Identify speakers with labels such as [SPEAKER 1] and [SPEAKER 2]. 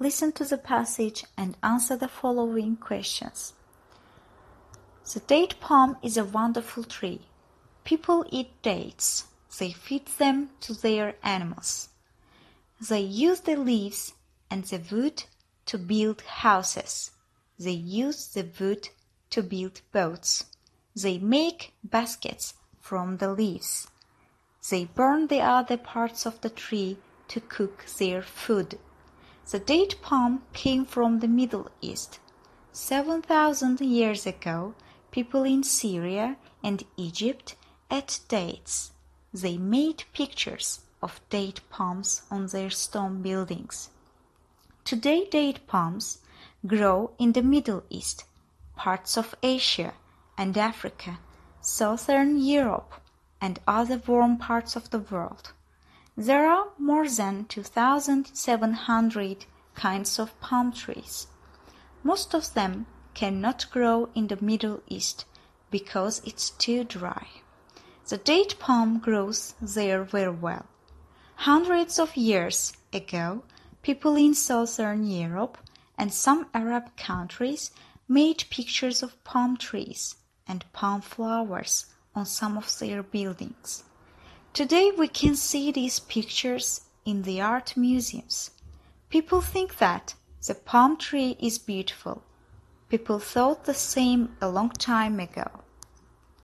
[SPEAKER 1] listen to the passage and answer the following questions. The date palm is a wonderful tree. People eat dates. They feed them to their animals. They use the leaves and the wood to build houses. They use the wood to build boats. They make baskets from the leaves. They burn the other parts of the tree to cook their food. The date palm came from the Middle East. Seven thousand years ago, people in Syria and Egypt ate dates. They made pictures of date palms on their stone buildings. Today, date palms grow in the Middle East, parts of Asia and Africa, southern Europe, and other warm parts of the world. There are more than 2,700 kinds of palm trees. Most of them cannot grow in the Middle East because it's too dry. The date palm grows there very well. Hundreds of years ago, people in southern Europe and some Arab countries made pictures of palm trees and palm flowers on some of their buildings. Today we can see these pictures in the art museums. People think that the palm tree is beautiful. People thought the same a long time ago.